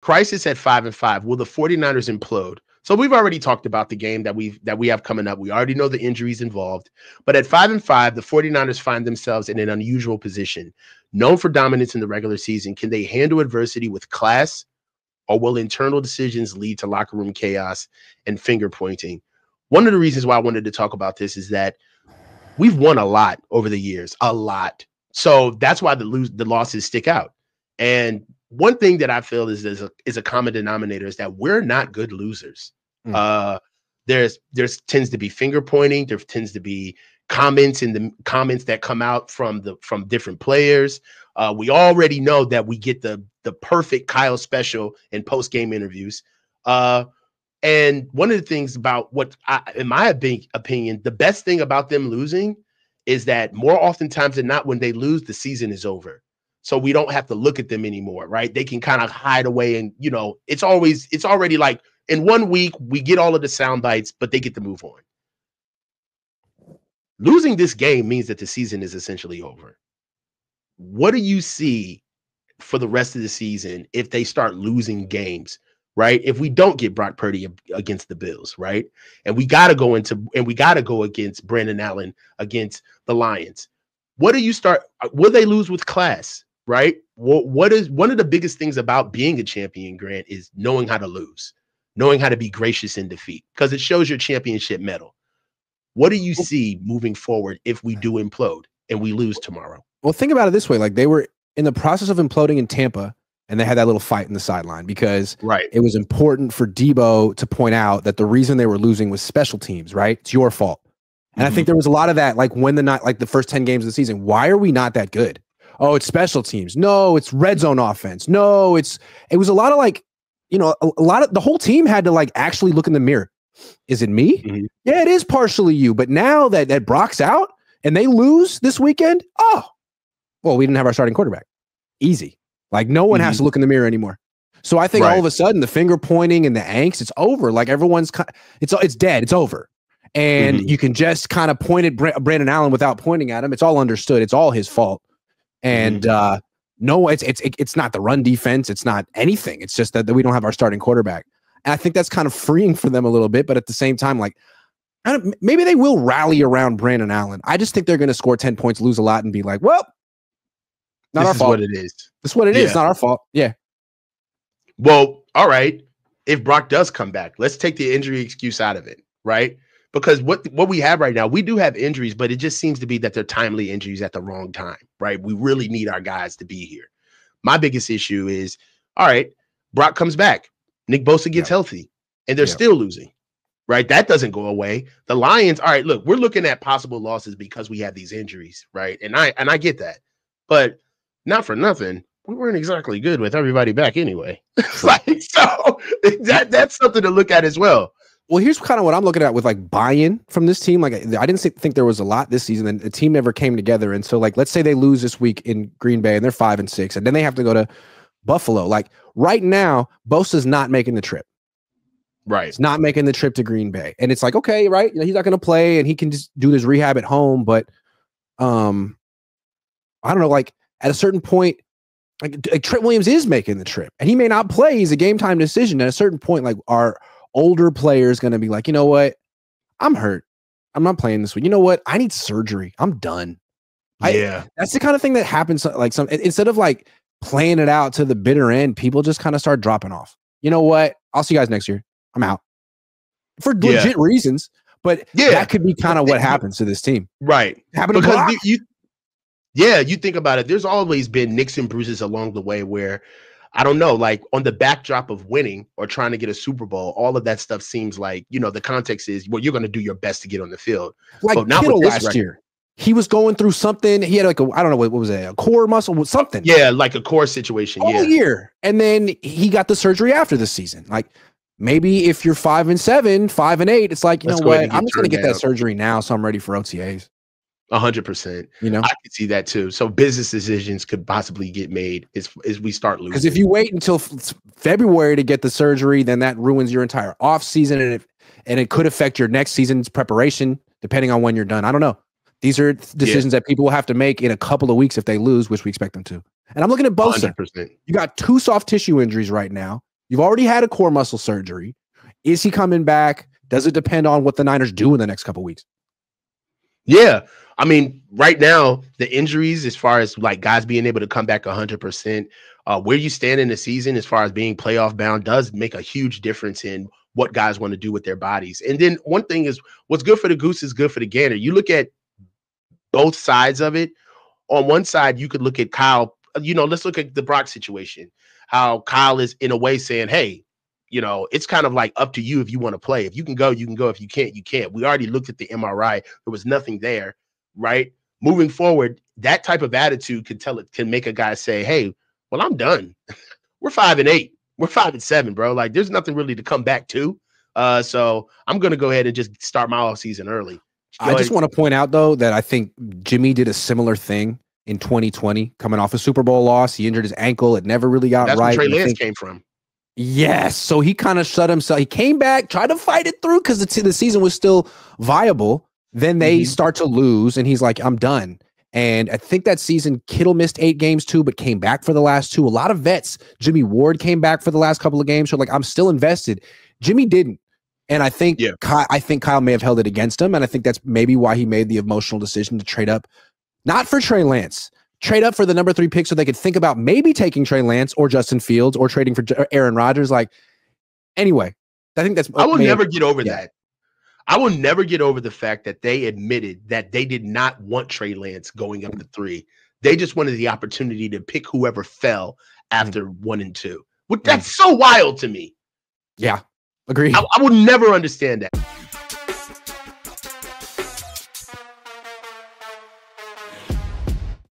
crisis at five and five. Will the 49ers implode? So we've already talked about the game that we that we have coming up. We already know the injuries involved. But at 5 and 5, the 49ers find themselves in an unusual position. Known for dominance in the regular season, can they handle adversity with class or will internal decisions lead to locker room chaos and finger pointing? One of the reasons why I wanted to talk about this is that we've won a lot over the years, a lot. So that's why the lose the losses stick out. And one thing that I feel is is a, is a common denominator is that we're not good losers. Mm. Uh, there's there's tends to be finger pointing. There tends to be comments in the comments that come out from the from different players. Uh, we already know that we get the the perfect Kyle special in post game interviews. Uh, and one of the things about what, I, in my opinion, the best thing about them losing is that more oftentimes than not, when they lose, the season is over so we don't have to look at them anymore right? They can kind of hide away and you know it's always it's already like in one week we get all of the sound bites but they get to move on. Losing this game means that the season is essentially over. What do you see for the rest of the season if they start losing games right? If we don't get brock purdy against the bills right? And we got to go into and we got to go against brandon allen against the lions. What do you start uh, will they lose with class right? What, what is one of the biggest things about being a champion, Grant, is knowing how to lose, knowing how to be gracious in defeat, because it shows your championship mettle. What do you see moving forward if we do implode and we lose tomorrow? Well, think about it this way: like they were in the process of imploding in Tampa, and they had that little fight in the sideline because right. it was important for Deebo to point out that the reason they were losing was special teams. Right? It's your fault. And mm-hmm. I think there was a lot of that, like when the night, like the first 10 games of the season. Why are we not that good? Oh, it's special teams. No, it's red zone offense. No, it's it was a lot of like, you know, a, a lot of the whole team had to like actually look in the mirror. Is it me? Mm-hmm. Yeah, it is partially you. But now that that Brock's out and they lose this weekend, oh, well, we didn't have our starting quarterback. Easy. Like no one mm-hmm. has to look in the mirror anymore. So I think right. all of a sudden the finger pointing and the angst, it's over. Like everyone's, it's it's dead. It's over, and mm-hmm. you can just kind of point at Brandon Allen without pointing at him. It's all understood. It's all his fault. And mm-hmm. uh, no, it's it's it's not the run defense. It's not anything. It's just that, that we don't have our starting quarterback. And I think that's kind of freeing for them a little bit. But at the same time, like maybe they will rally around Brandon Allen. I just think they're going to score ten points, lose a lot, and be like, well, not this our fault. What it is. This is what it yeah. is. Not our fault. Yeah. Well, all right. If Brock does come back, let's take the injury excuse out of it, right? Because what what we have right now, we do have injuries, but it just seems to be that they're timely injuries at the wrong time, right? We really need our guys to be here. My biggest issue is, all right, Brock comes back, Nick Bosa gets healthy, and they're still losing, right? That doesn't go away. The Lions, all right, look, we're looking at possible losses because we have these injuries, right? And I and I get that, but not for nothing. We weren't exactly good with everybody back anyway. like so, that that's something to look at as well. Well, here's kind of what I'm looking at with like buy-in from this team. Like, I didn't think there was a lot this season, and the team never came together. And so, like, let's say they lose this week in Green Bay, and they're five and six, and then they have to go to Buffalo. Like right now, Bosa's not making the trip. Right, he's not making the trip to Green Bay, and it's like, okay, right, you know, he's not going to play, and he can just do his rehab at home. But, um, I don't know, like at a certain point, like, like Trent Williams is making the trip, and he may not play. He's a game time decision. At a certain point, like our older players going to be like, you know what? I'm hurt. I'm not playing this week. You know what? I need surgery. I'm done. Yeah. I, that's the kind of thing that happens. Uh, like some instead of like playing it out to the bitter end, people just kind of start dropping off. You know what? I'll see you guys next year. I'm out for yeah. legit reasons. But yeah, that could be kind of what happens to this team. Right. Happen because you, you, yeah, you think about it. There's always been nicks and bruises along the way where I don't know, like on the backdrop of winning or trying to get a Super Bowl, all of that stuff seems like, you know, the context is well, you're going to do your best to get on the field. Like but not Kittle last record. year. He was going through something. He had like a, I don't know what, what was it, a core muscle, something. Yeah, like a core situation. All yeah. year, and then he got the surgery after the season. Like maybe if you're five and seven, five and eight, it's like you Let's know what, I'm just going to get that surgery now, so I'm ready for OTAs hundred percent. You know, I can see that too. So business decisions could possibly get made as, as we start losing. Because if you wait until f- February to get the surgery, then that ruins your entire off season, and it and it could affect your next season's preparation, depending on when you're done. I don't know. These are decisions yeah. that people will have to make in a couple of weeks if they lose, which we expect them to. And I'm looking at both. You got two soft tissue injuries right now. You've already had a core muscle surgery. Is he coming back? Does it depend on what the Niners do in the next couple weeks? Yeah. I mean, right now, the injuries, as far as like guys being able to come back 100%, uh, where you stand in the season as far as being playoff bound does make a huge difference in what guys want to do with their bodies. And then one thing is what's good for the goose is good for the gander. You look at both sides of it. On one side, you could look at Kyle, you know, let's look at the Brock situation. How Kyle is in a way saying, Hey, you know, it's kind of like up to you if you want to play. If you can go, you can go. If you can't, you can't. We already looked at the MRI. There was nothing there, right? Moving forward, that type of attitude can tell it can make a guy say, Hey, well, I'm done. We're five and eight. We're five and seven, bro. Like there's nothing really to come back to. Uh, so I'm gonna go ahead and just start my off season early. Go I just want to point out though that I think Jimmy did a similar thing in 2020, coming off a Super Bowl loss. He injured his ankle. It never really got That's right. Where Trey Lance think, came from. Yes. So he kind of shut himself. He came back, tried to fight it through because the, the season was still viable. Then they mm-hmm. start to lose, and he's like, I'm done. And I think that season, Kittle missed eight games too, but came back for the last two. A lot of vets, Jimmy Ward came back for the last couple of games. So like, I'm still invested. Jimmy didn't. And I think yeah. Kyle, I think Kyle may have held it against him. And I think that's maybe why he made the emotional decision to trade up, not for Trey Lance, trade up for the number three pick so they could think about maybe taking Trey Lance or Justin Fields or trading for Aaron Rodgers. Like, anyway, I think that's. I will never have, get over yeah. that. I will never get over the fact that they admitted that they did not want Trey Lance going up to three. They just wanted the opportunity to pick whoever fell after mm. one and two. That's mm. so wild to me. Yeah, agree. I, I will never understand that.